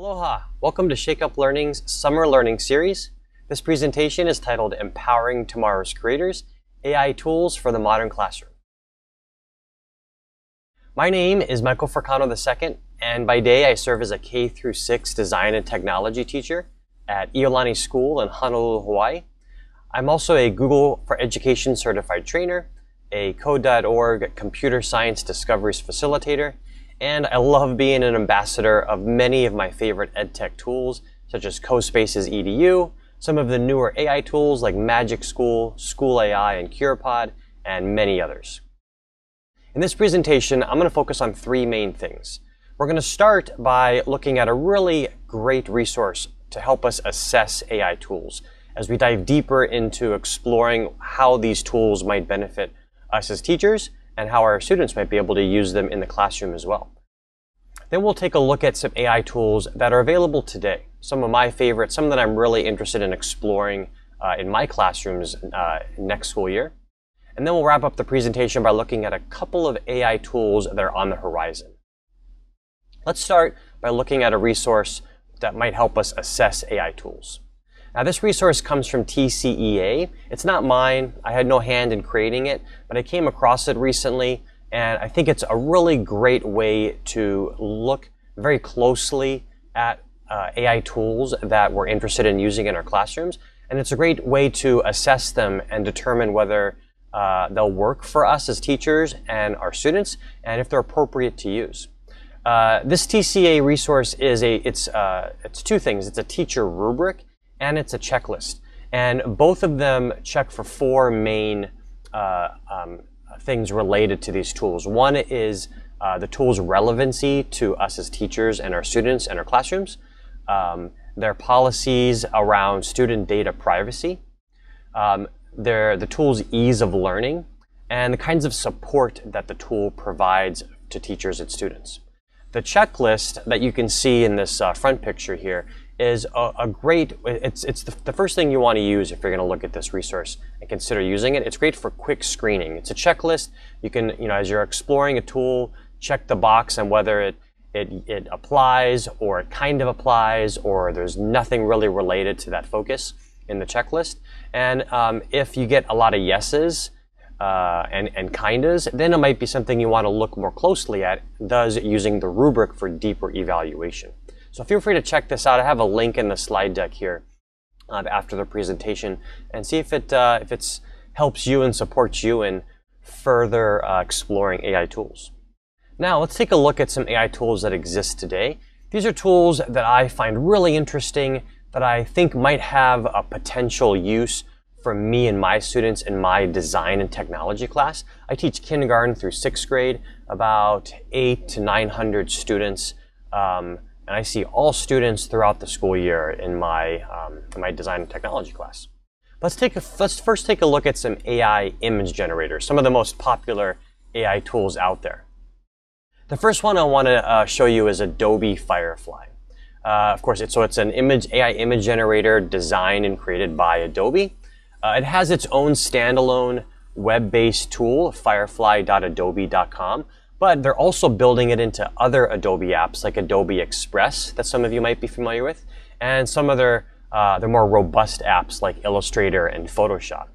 Aloha! Welcome to Shake Up Learning's Summer Learning Series. This presentation is titled Empowering Tomorrow's Creators, AI Tools for the Modern Classroom. My name is Michael Fricano II, and by day I serve as a K through 6 design and technology teacher at Iolani School in Honolulu, Hawaii. I'm also a Google for Education certified trainer, a Code.org computer science discoveries facilitator, and I love being an ambassador of many of my favorite EdTech tools, such as CoSpaces EDU, some of the newer AI tools like Magic School, School AI, and Curipod, and many others. In this presentation, I'm going to focus on three main things. We're going to start by looking at a really great resource to help us assess AI tools as we dive deeper into exploring how these tools might benefit us as teachers and how our students might be able to use them in the classroom as well. Then we'll take a look at some AI tools that are available today. Some of my favorites, some that I'm really interested in exploring uh, in my classrooms uh, next school year. And then we'll wrap up the presentation by looking at a couple of AI tools that are on the horizon. Let's start by looking at a resource that might help us assess AI tools. Now this resource comes from TCEA. It's not mine. I had no hand in creating it, but I came across it recently and I think it's a really great way to look very closely at uh, AI tools that we're interested in using in our classrooms. And it's a great way to assess them and determine whether uh, they'll work for us as teachers and our students and if they're appropriate to use. Uh, this TCEA resource is a, it's, uh, it's two things. It's a teacher rubric and it's a checklist. And both of them check for four main uh, um, things related to these tools. One is uh, the tool's relevancy to us as teachers and our students and our classrooms, um, their policies around student data privacy, um, their, the tool's ease of learning, and the kinds of support that the tool provides to teachers and students. The checklist that you can see in this uh, front picture here is a, a great, it's, it's the, the, first thing you want to use if you're going to look at this resource and consider using it. It's great for quick screening. It's a checklist. You can, you know, as you're exploring a tool, check the box on whether it, it, it applies or it kind of applies or there's nothing really related to that focus in the checklist. And um, if you get a lot of yeses, uh, and, and kindas, then it might be something you want to look more closely at, thus using the rubric for deeper evaluation. So feel free to check this out. I have a link in the slide deck here uh, after the presentation and see if it uh, if it's helps you and supports you in further uh, exploring AI tools. Now let's take a look at some AI tools that exist today. These are tools that I find really interesting that I think might have a potential use for me and my students in my design and technology class. I teach kindergarten through sixth grade, about eight to 900 students. Um, and I see all students throughout the school year in my, um, in my design and technology class. Let's, take a, let's first take a look at some AI image generators, some of the most popular AI tools out there. The first one I want to uh, show you is Adobe Firefly. Uh, of course, it's, so it's an image AI image generator designed and created by Adobe. Uh, it has its own standalone web-based tool, firefly.adobe.com, but they're also building it into other Adobe apps like Adobe Express that some of you might be familiar with, and some other uh, more robust apps like Illustrator and Photoshop.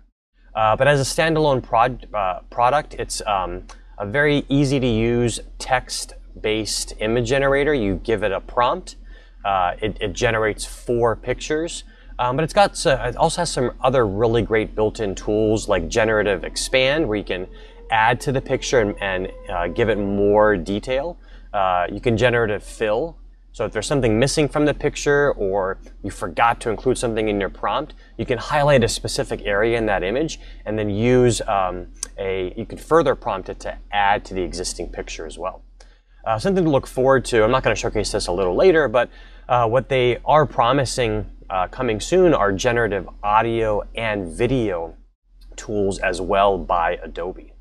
Uh, but as a standalone prod, uh, product, it's um, a very easy to use text-based image generator. You give it a prompt, uh, it, it, generates four pictures, um, but it's got uh, it also has some other really great built-in tools like generative expand, where you can add to the picture and, and uh, give it more detail. Uh, you can generative fill. So if there's something missing from the picture or you forgot to include something in your prompt, you can highlight a specific area in that image and then use um, a, you can further prompt it to add to the existing picture as well. Uh, something to look forward to, I'm not going to showcase this a little later, but uh, what they are promising uh, coming soon are generative audio and video tools as well by Adobe.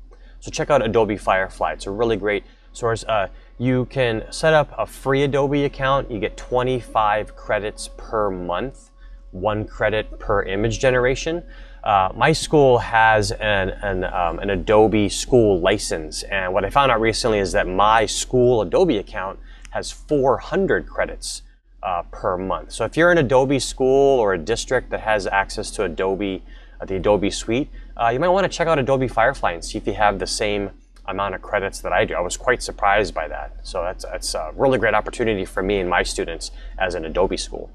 So check out Adobe Firefly. It's a really great source. Uh, you can set up a free Adobe account. You get 25 credits per month, one credit per image generation. Uh, my school has an, an, um, an, Adobe school license. And what I found out recently is that my school Adobe account has 400 credits uh, per month. So if you're an Adobe school or a district that has access to Adobe, uh, the Adobe suite, uh, you might want to check out Adobe Firefly and see if you have the same amount of credits that I do. I was quite surprised by that. So that's, that's a really great opportunity for me and my students as an Adobe school.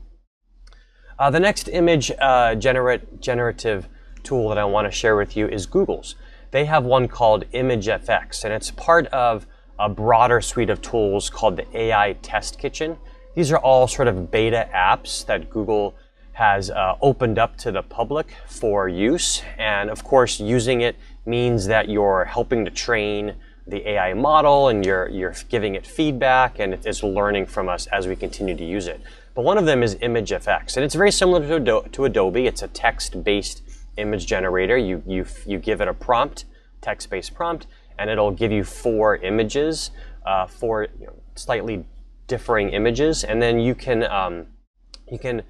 Uh, the next image uh, generate, generative tool that I want to share with you is Google's. They have one called ImageFX, and it's part of a broader suite of tools called the AI Test Kitchen. These are all sort of beta apps that Google has uh, opened up to the public for use. And of course, using it means that you're helping to train the AI model and you're, you're giving it feedback and it's learning from us as we continue to use it. But one of them is ImageFX, and it's very similar to, Ado to Adobe. It's a text-based image generator. You, you, you give it a prompt, text-based prompt, and it'll give you four images, uh, four you know, slightly differing images, and then you can um, you can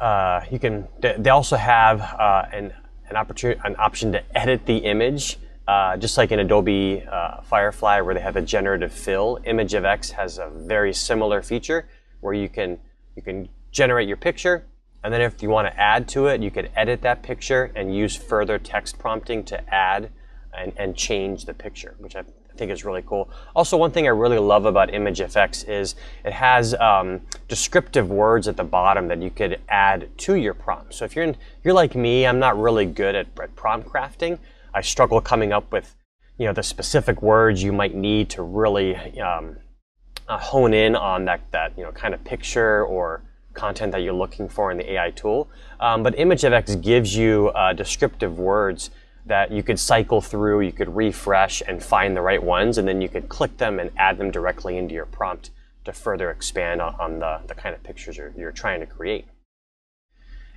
uh, you can. They also have uh, an an opportunity an option to edit the image. Uh, just like in Adobe uh, Firefly, where they have a generative fill, ImageFX has a very similar feature where you can you can generate your picture, and then if you want to add to it, you can edit that picture and use further text prompting to add and, and change the picture, which I think is really cool. Also, one thing I really love about ImageFX is it has um, descriptive words at the bottom that you could add to your prompt. So if you're in, you're like me, I'm not really good at, at prompt crafting. I struggle coming up with you know the specific words you might need to really um, uh, hone in on that that you know kind of picture or content that you're looking for in the AI tool. Um, but ImageFX gives you uh, descriptive words that you could cycle through, you could refresh and find the right ones, and then you could click them and add them directly into your prompt to further expand on, on the, the kind of pictures you're, you're trying to create.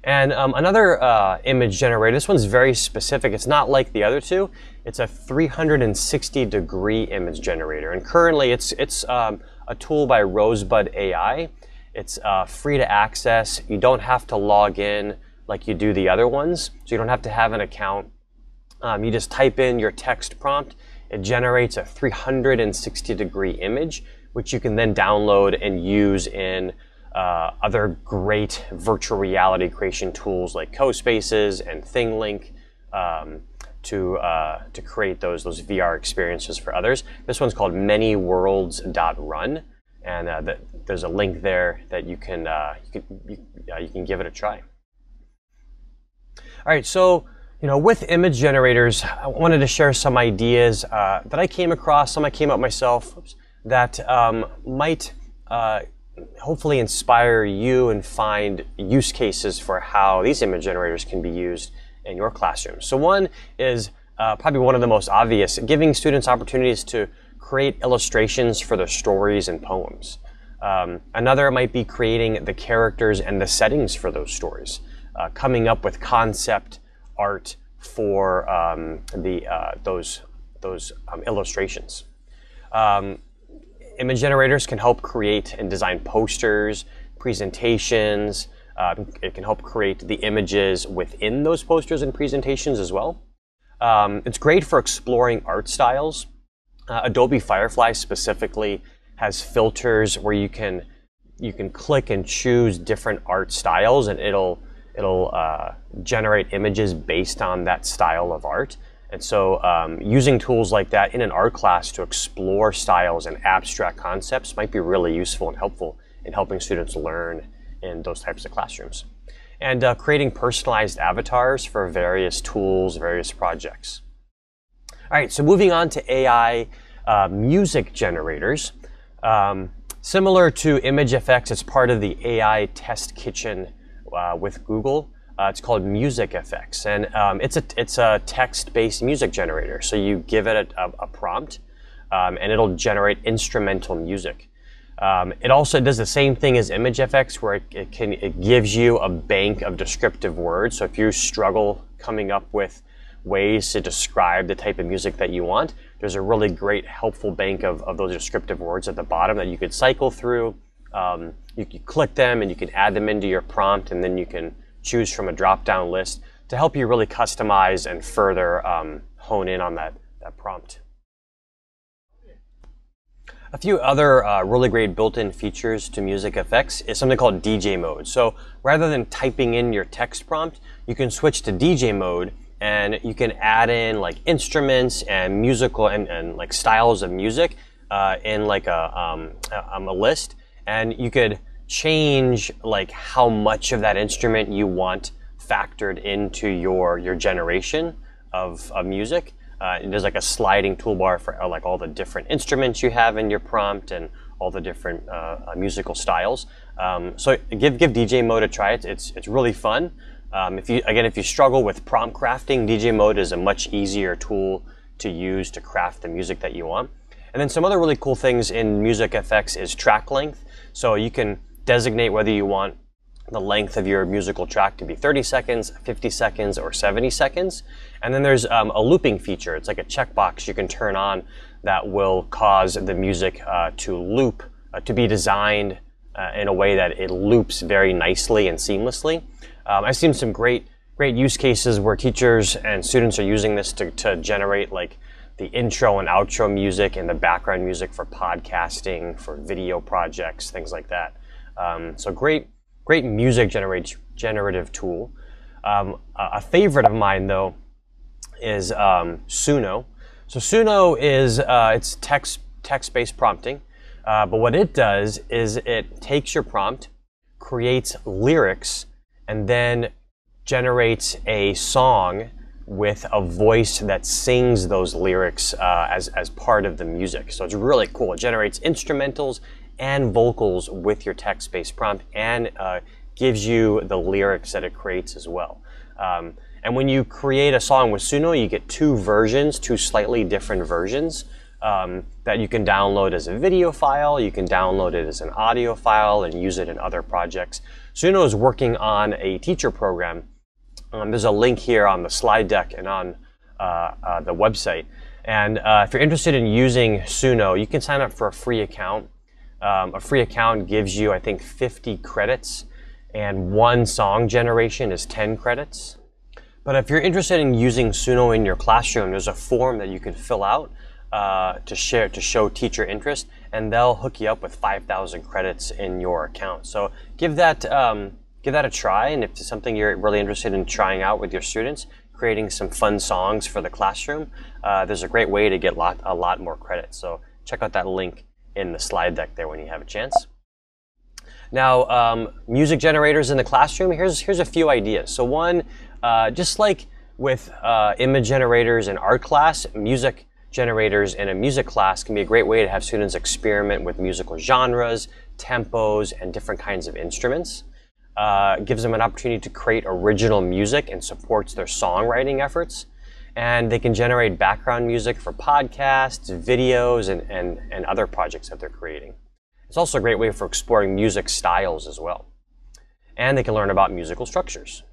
And um, another uh, image generator, this one's very specific. It's not like the other two. It's a 360 degree image generator. And currently it's, it's um, a tool by Rosebud AI. It's uh, free to access. You don't have to log in like you do the other ones. So you don't have to have an account. Um, you just type in your text prompt. It generates a 360 degree image, which you can then download and use in uh, other great virtual reality creation tools like CoSpaces and ThingLink um, to, uh, to create those, those VR experiences for others. This one's called manyworlds.run, and uh, the, there's a link there that you can, uh, you, can you, uh, you can give it a try. All right, so you know, with image generators, I wanted to share some ideas uh, that I came across, some I came up myself, that um, might uh, hopefully inspire you and find use cases for how these image generators can be used in your classroom. So one is uh, probably one of the most obvious, giving students opportunities to create illustrations for their stories and poems. Um, another might be creating the characters and the settings for those stories, uh, coming up with concept art for um, the uh, those those um, illustrations. Um, image generators can help create and design posters, presentations. Uh, it can help create the images within those posters and presentations as well. Um, it's great for exploring art styles. Uh, Adobe Firefly specifically has filters where you can you can click and choose different art styles, and it'll it'll uh, generate images based on that style of art. And so um, using tools like that in an art class to explore styles and abstract concepts might be really useful and helpful in helping students learn in those types of classrooms. And uh, creating personalized avatars for various tools, various projects. All right, so moving on to AI uh, music generators. Um, similar to ImageFX, it's part of the AI Test Kitchen uh, with Google. Uh, it's called MusicFX, and um, it's a it's a text-based music generator. So you give it a, a, a prompt, um, and it'll generate instrumental music. Um, it also does the same thing as ImageFX, where it, it, can it gives you a bank of descriptive words. So if you struggle coming up with ways to describe the type of music that you want, there's a really great helpful bank of, of those descriptive words at the bottom that you could cycle through. Um, you, can click them and you can add them into your prompt, and then you can choose from a drop-down list to help you really customize and further um, hone in on that, that prompt. A few other uh, really great built-in features to Music FX is something called DJ mode. So rather than typing in your text prompt, you can switch to DJ mode and you can add in like instruments and musical and, and like styles of music uh, in like a, um, a, um, a list. And you could change like how much of that instrument you want factored into your, your generation of, of music. Uh, there's like a sliding toolbar for uh, like all the different instruments you have in your prompt and all the different uh, uh musical styles. Um, so give give DJ mode a try. It's it's, it's really fun. Um, if you again if you struggle with prompt crafting, DJ mode is a much easier tool to use to craft the music that you want. And then some other really cool things in Music FX is track length. So you can designate whether you want the length of your musical track to be 30 seconds, 50 seconds, or 70 seconds. And then there's um, a looping feature. It's like a checkbox you can turn on that will cause the music uh, to loop, uh, to be designed uh, in a way that it loops very nicely and seamlessly. Um, I've seen some great, great use cases where teachers and students are using this to, to generate like the intro and outro music and the background music for podcasting, for video projects, things like that. Um, so great, great music generate, generative tool. Um, a favorite of mine though is um, Suno. So Suno is uh, it's text text-based prompting, uh, but what it does is it takes your prompt, creates lyrics, and then generates a song with a voice that sings those lyrics uh, as, as part of the music. So it's really cool. It generates instrumentals and vocals with your text-based prompt and uh, gives you the lyrics that it creates as well. Um, and when you create a song with Suno, you get two versions, two slightly different versions um, that you can download as a video file. You can download it as an audio file and use it in other projects. Suno is working on a teacher program. Um, there's a link here on the slide deck and on uh, uh, the website. And uh, if you're interested in using Suno, you can sign up for a free account. Um, a free account gives you, I think, 50 credits, and one song generation is 10 credits. But if you're interested in using Suno in your classroom, there's a form that you can fill out uh, to share to show teacher interest, and they'll hook you up with 5,000 credits in your account. So give that um, give that a try, and if it's something you're really interested in trying out with your students, creating some fun songs for the classroom, uh, there's a great way to get lot, a lot more credit. So check out that link in the slide deck there when you have a chance. Now, um, music generators in the classroom, here's, here's a few ideas. So one, uh, just like with uh, image generators in art class, music generators in a music class can be a great way to have students experiment with musical genres, tempos, and different kinds of instruments. Uh, gives them an opportunity to create original music and supports their songwriting efforts and they can generate background music for podcasts, videos, and, and, and other projects that they're creating. It's also a great way for exploring music styles as well. And they can learn about musical structures.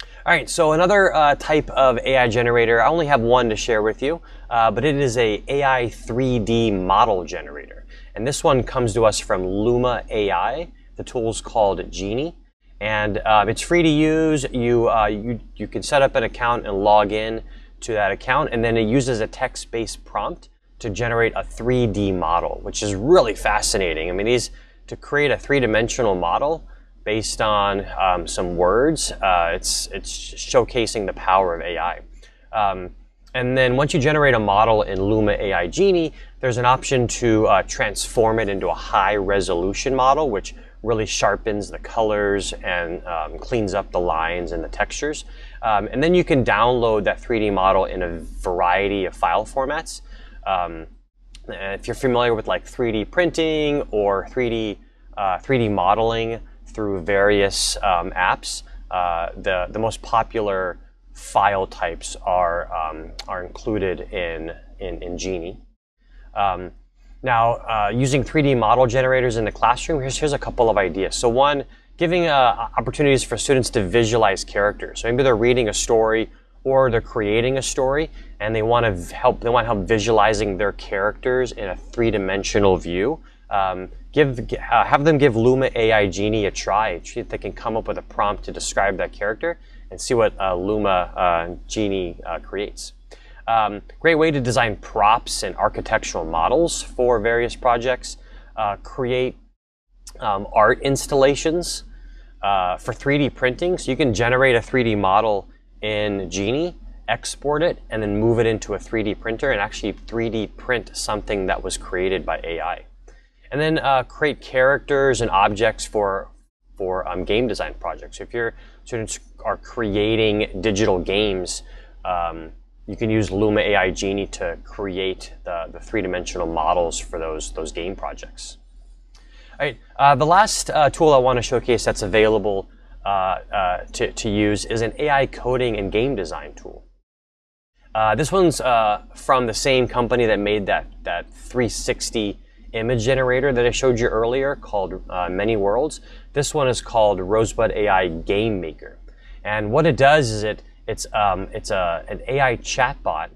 All right, so another uh, type of AI generator, I only have one to share with you, uh, but it is a AI 3D model generator. And this one comes to us from Luma AI. The tool is called Genie and uh, it's free to use. You, uh, you, you can set up an account and log in to that account, and then it uses a text-based prompt to generate a 3D model, which is really fascinating. I mean, these to create a three-dimensional model based on um, some words, uh, it's, it's showcasing the power of AI. Um, and then once you generate a model in Luma AI Genie, there's an option to uh, transform it into a high resolution model, which really sharpens the colors and um, cleans up the lines and the textures. Um, and then you can download that 3D model in a variety of file formats. Um, if you're familiar with like 3D printing or 3D, uh, 3D modeling through various um, apps, uh, the, the most popular file types are, um, are included in, in, in Genie. Now, uh, using 3D model generators in the classroom, here's, here's a couple of ideas. So one, giving uh, opportunities for students to visualize characters. So maybe they're reading a story or they're creating a story and they want to help they want help visualizing their characters in a three-dimensional view. Um, give uh, have them give Luma AI Genie a try. See if they can come up with a prompt to describe that character and see what uh, Luma uh, Genie uh, creates. Um, great way to design props and architectural models for various projects. Uh, create um, art installations uh, for 3D printing. So you can generate a 3D model in Genie, export it, and then move it into a 3D printer and actually 3D print something that was created by AI. And then uh, create characters and objects for for um, game design projects. If your students are creating digital games, um, you can use Luma AI Genie to create the, the three-dimensional models for those, those game projects. All right, uh, the last uh, tool I want to showcase that's available uh, uh, to, to use is an AI coding and game design tool. Uh, this one's uh, from the same company that made that, that 360 image generator that I showed you earlier called Many Worlds. This one is called Rosebud AI Game Maker. And what it does is it it's um, it's a an AI chatbot,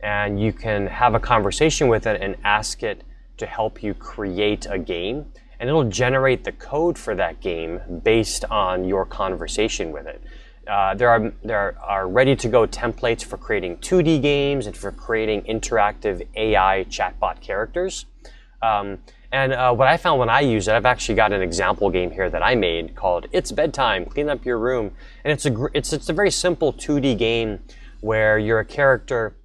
and you can have a conversation with it and ask it to help you create a game, and it'll generate the code for that game based on your conversation with it. Uh, there are there are ready to go templates for creating 2D games and for creating interactive AI chatbot characters. Um, and uh, what I found when I use it, I've actually got an example game here that I made called "It's Bedtime: Clean Up Your Room," and it's a it's it's a very simple 2D game where you're a character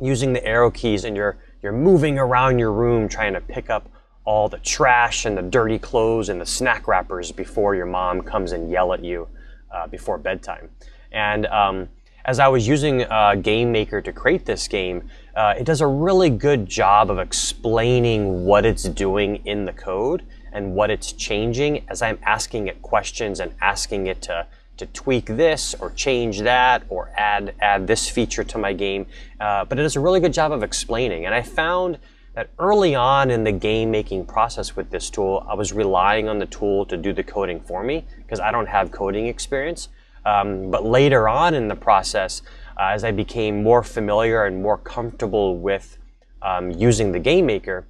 using the arrow keys and you're you're moving around your room trying to pick up all the trash and the dirty clothes and the snack wrappers before your mom comes and yell at you uh, before bedtime. And um, as I was using uh, Game Maker to create this game, uh, it does a really good job of explaining what it's doing in the code and what it's changing as I'm asking it questions and asking it to, to tweak this or change that or add, add this feature to my game. Uh, but it does a really good job of explaining. And I found that early on in the game making process with this tool, I was relying on the tool to do the coding for me because I don't have coding experience. Um, but later on in the process, uh, as I became more familiar and more comfortable with um, using the Game Maker,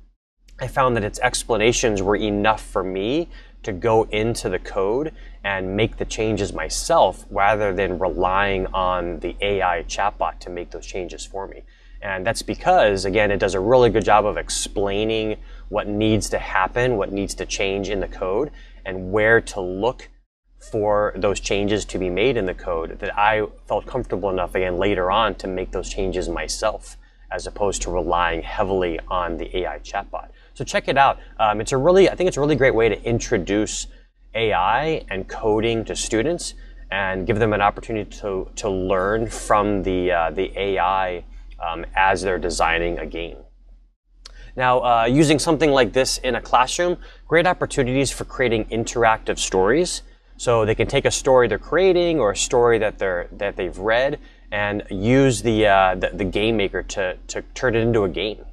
I found that its explanations were enough for me to go into the code and make the changes myself rather than relying on the AI chatbot to make those changes for me. And that's because, again, it does a really good job of explaining what needs to happen, what needs to change in the code, and where to look for those changes to be made in the code that I felt comfortable enough again later on to make those changes myself as opposed to relying heavily on the AI chatbot. So check it out. Um, it's a really, I think it's a really great way to introduce AI and coding to students and give them an opportunity to, to learn from the, uh, the AI um, as they're designing a game. Now, uh, using something like this in a classroom, great opportunities for creating interactive stories so they can take a story they're creating or a story that they're that they've read and use the uh, the, the, game maker to to turn it into a game.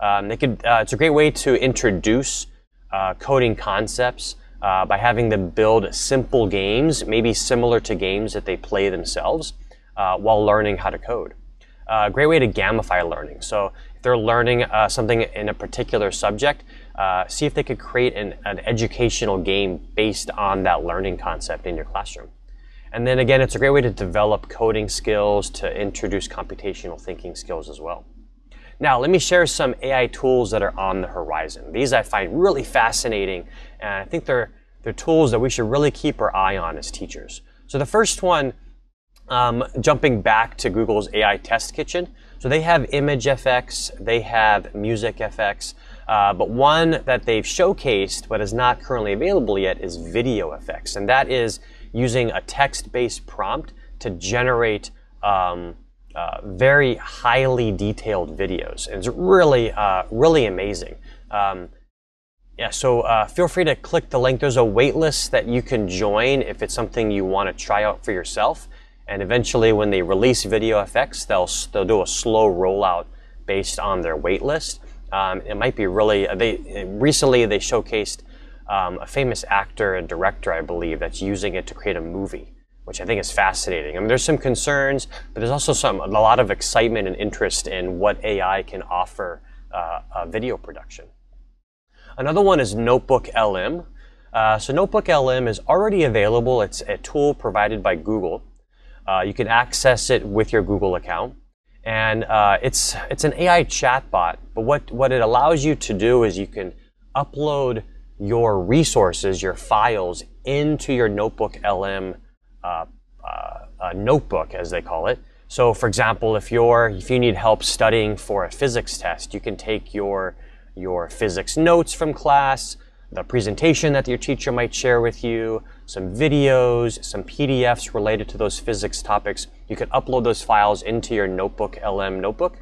Um, they could. Uh, it's a great way to introduce uh, coding concepts uh, by having them build simple games, maybe similar to games that they play themselves, uh, while learning how to code. A uh, great way to gamify learning. So if they're learning something in a particular subject, uh, see if they could create an, an, educational game based on that learning concept in your classroom. And then again, it's a great way to develop coding skills, to introduce computational thinking skills as well. Now, let me share some AI tools that are on the horizon. These I find really fascinating, and I think they're, they're tools that we should really keep our eye on as teachers. So the first one, um, jumping back to Google's AI Test Kitchen. So they have ImageFX, they have MusicFX, uh, but one that they've showcased but is not currently available yet is VideoFX. and that is using a text-based prompt to generate um, uh, very highly detailed videos. And it's really, uh, really amazing. Um, yeah, so uh, feel free to click the link. There's a waitlist that you can join if it's something you want to try out for yourself. And eventually, when they release VideoFX, they'll, they'll do a slow rollout based on their waitlist. Um, it might be really, uh, they recently they showcased um, a famous actor and director, I believe, that's using it to create a movie, which I think is fascinating. I mean, there's some concerns, but there's also some a lot of excitement and interest in what AI can offer uh, video production. Another one is Notebook LM. Uh, so Notebook LM is already available. It's a tool provided by Google. Uh, you can access it with your Google account. And uh, it's, it's an AI chatbot, but what, what it allows you to do is you can upload your resources, your files, into your Notebook LM uh, uh, notebook, as they call it. So, for example, if you're if you need help studying for a physics test, you can take your your physics notes from class, the presentation that your teacher might share with you, some videos, some PDFs related to those physics topics. You can upload those files into your Notebook LM notebook,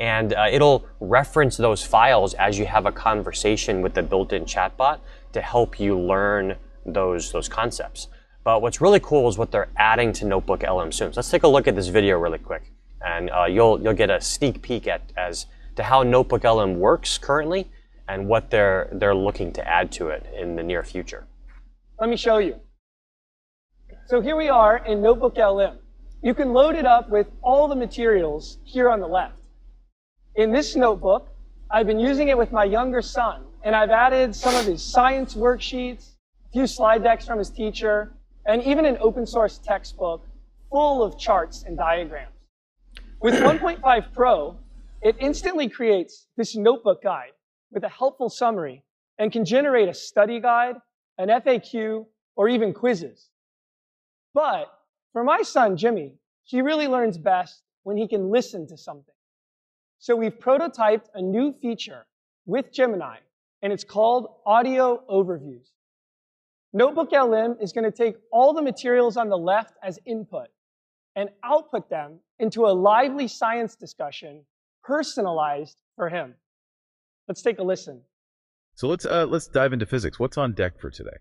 and uh, it'll reference those files as you have a conversation with the built-in chatbot to help you learn those those concepts. But what's really cool is what they're adding to Notebook LM soon. So let's take a look at this video really quick, and uh, you'll you'll get a sneak peek at as to how Notebook LM works currently and what they're they're looking to add to it in the near future. Let me show you. So here we are in Notebook LM. You can load it up with all the materials here on the left. In this notebook, I've been using it with my younger son, and I've added some of his science worksheets, a few slide decks from his teacher, and even an open source textbook full of charts and diagrams. With 1.5 Pro, it instantly creates this notebook guide with a helpful summary and can generate a study guide, an FAQ, or even quizzes. But for my son, Jimmy, he really learns best when he can listen to something. So we've prototyped a new feature with Gemini, and it's called Audio Overviews. Notebook LM is going to take all the materials on the left as input and output them into a lively science discussion personalized for him. Let's take a listen. So let's uh, let's dive into physics. What's on deck for today?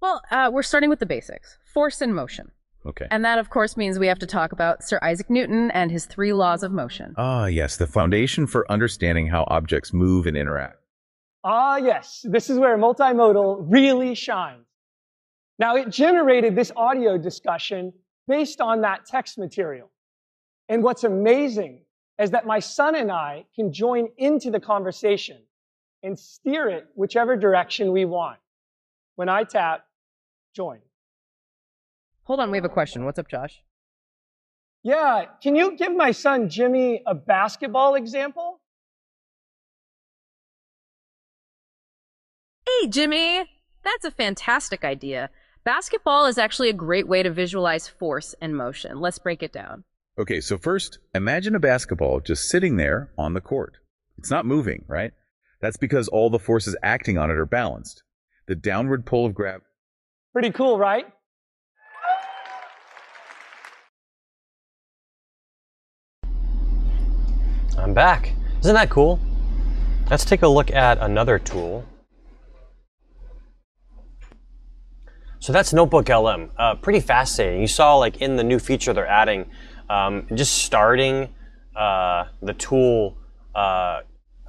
Well, uh, we're starting with the basics: force and motion. Okay. And that, of course, means we have to talk about Sir Isaac Newton and his three laws of motion. Ah, yes, the foundation for understanding how objects move and interact. Ah, yes, this is where multimodal really shines. Now, it generated this audio discussion based on that text material. And what's amazing is that my son and I can join into the conversation and steer it whichever direction we want. When I tap join. Hold on, we have a question. What's up, Josh? Yeah, can you give my son Jimmy a basketball example? Hey, Jimmy! That's a fantastic idea. Basketball is actually a great way to visualize force and motion. Let's break it down. Okay, so first, imagine a basketball just sitting there on the court. It's not moving, right? That's because all the forces acting on it are balanced. The downward pull of gravity. Pretty cool, right? I'm back. Isn't that cool? Let's take a look at another tool So that's Notebook LM. Uh, pretty fascinating. You saw like in the new feature they're adding, um, just starting uh, the tool uh,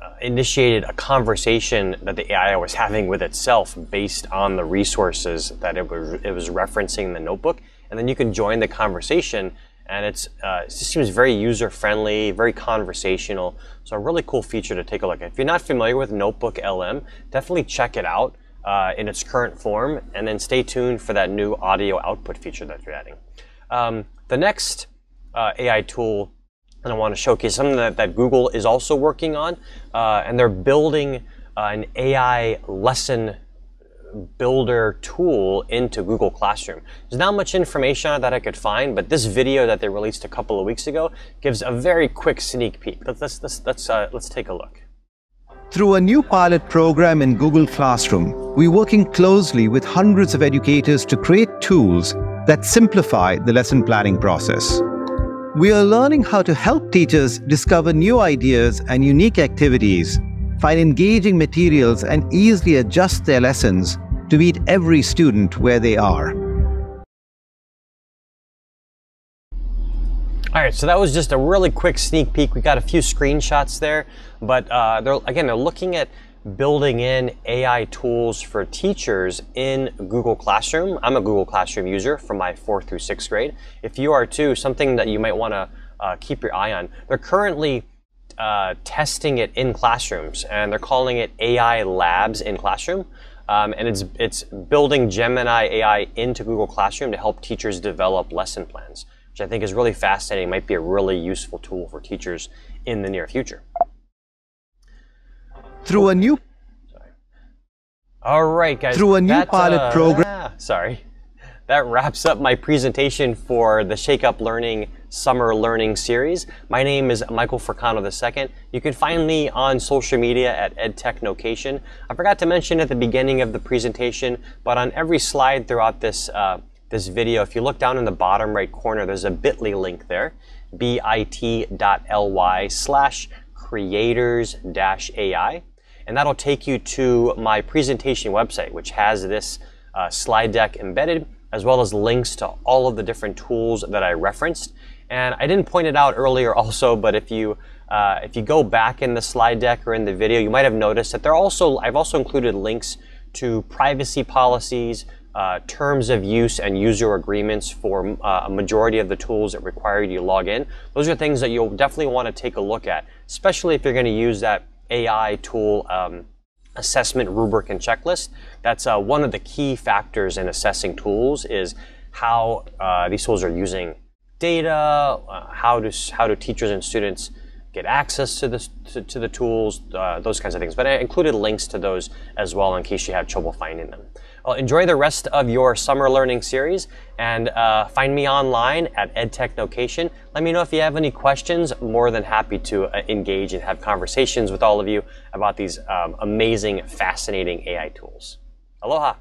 uh, initiated a conversation that the AI was having with itself based on the resources that it was, it was referencing in the notebook. And then you can join the conversation and it's, uh, it seems very user friendly, very conversational. So a really cool feature to take a look at. If you're not familiar with Notebook LM, definitely check it out uh, in its current form, and then stay tuned for that new audio output feature that you're adding. Um, the next uh, AI tool and I want to showcase something that, that Google is also working on, uh, and they're building uh, an AI lesson builder tool into Google Classroom. There's not much information on that I could find, but this video that they released a couple of weeks ago gives a very quick sneak peek. Let's, let's, let's, let's, uh, let's take a look. Through a new pilot program in Google Classroom, we're working closely with hundreds of educators to create tools that simplify the lesson planning process. We are learning how to help teachers discover new ideas and unique activities, find engaging materials, and easily adjust their lessons to meet every student where they are. All right, so that was just a really quick sneak peek. We got a few screenshots there, but uh, they're again they're looking at building in AI tools for teachers in Google Classroom. I'm a Google Classroom user from my fourth through sixth grade. If you are too, something that you might want to uh, keep your eye on. They're currently uh, testing it in classrooms, and they're calling it AI Labs in Classroom. Um, and it's it's building Gemini AI into Google Classroom to help teachers develop lesson plans which I think is really fascinating, might be a really useful tool for teachers in the near future. Through a new All right, guys. Through a new that, pilot uh, program- ah, sorry. That wraps up my presentation for the Shake Up Learning Summer Learning Series. My name is Michael Fricano II. You can find me on social media at EdTechNocation. I forgot to mention at the beginning of the presentation, but on every slide throughout this uh, this video, if you look down in the bottom right corner, there's a bit.ly link there, bit.ly slash creators dash AI and that'll take you to my presentation website, which has this uh, slide deck embedded, as well as links to all of the different tools that I referenced. And I didn't point it out earlier also, but if you uh, if you go back in the slide deck or in the video, you might have noticed that there also I've also included links to privacy policies, uh, terms of use and user agreements for uh, a majority of the tools that require you to log in. Those are things that you'll definitely want to take a look at, especially if you're going to use that AI tool um, assessment rubric and checklist. That's uh, one of the key factors in assessing tools is how uh, these tools are using data, uh, how do how do teachers and students get access to the to, to the tools, uh, those kinds of things. But I included links to those as well in case you have trouble finding them. Enjoy the rest of your summer learning series and uh, find me online at EdTechNocation. Let me know if you have any questions. More than happy to uh, engage and have conversations with all of you about these um, amazing, fascinating AI tools. Aloha.